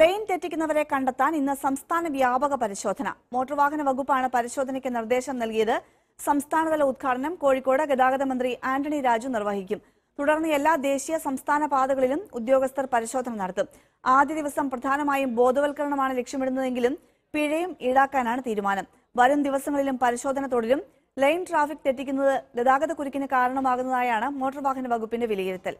Line തെറ്റിക്കുന്നവരെ കണ്ടെത്താൻ ഇന്ന് സംസ്ഥാന വ്യാപക പരിശോധന. മോട്ടോർ വാഹന വകുപ്പാണ് പരിശോധനയ്ക്ക് നിർദ്ദേശം നൽകിയത്. സംസ്ഥാനതല ഉദ്ഘാടനം കോഴിക്കോട് ഗതാഗത മന്ത്രി ആന്റണി രാജു നിർവഹിക്കും. തുടർന്ന് എല്ലാ ദേശീയ സംസ്ഥാന പാതകളിലും ഉദ്യോഗസ്ഥർ പരിശോധന നടത്തും. ആദ്യ ദിവസം പ്രധാനമായും ബോധവൽക്കരണമാണ് ലക്ഷ്യമിടുന്നതെങ്കിലും പിഴയും ഈടാക്കാനാണ് തീരുമാനം. വരും ദിവസങ്ങളിലും പരിശോധന തുടരും. ലൈൻ ട്രാഫിക് തെറ്റിക്കുന്നത് ഗതാഗത കുരുക്കിന് കാരണമാകുന്നതായാണ് മോട്ടോർ വാഹന വകുപ്പിന്റെ വിലയിരുത്തൽ.